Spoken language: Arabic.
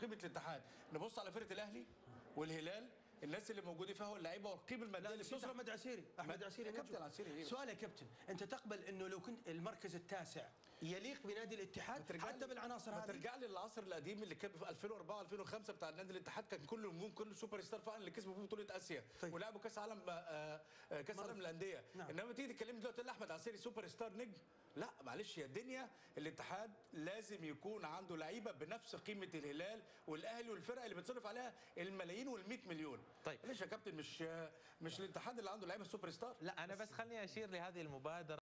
قيمة الاتحاد نبص على فرقة الأهلي والهلال الناس اللي موجودين فيها واللعيبه والقيمة المادية اللي بتصرف أحمد عسيري أحمد عسيري كابتن. عسيري إيه؟ سؤال يا كابتن أنت تقبل إنه لو كنت المركز التاسع يليق بنادي الاتحاد حتى بالعناصر هذه ترجع لي للعصر القديم اللي كان في 2004 2005 بتاع نادي الاتحاد كان كل نجوم كل سوبر ستار فعلا اللي كسبوا بطولة آسيا طيب. ولعبوا كأس عالم آه، آه، كأس عالم للأندية نعم. إنما تيجي تكلمني دلوقتي أحمد عسيري سوبر ستار نجم لا معلش يا الدنيا الاتحاد لازم يكون عنده لعيبة بنفس قيمة الهلال والأهلي والفرق اللي بتصرف عليها الملايين وال100 مليون. طيب. معلش يا كابتن مش مش الاتحاد اللي عنده لعيبة سوبر ستار. لا أنا بس خليني أشير لهذه المبادرة.